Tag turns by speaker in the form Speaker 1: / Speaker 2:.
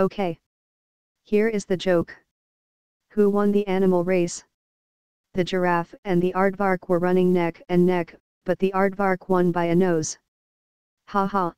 Speaker 1: Okay. Here is the joke. Who won the animal race? The giraffe and the aardvark were running neck and neck, but the aardvark won by a nose. Ha ha.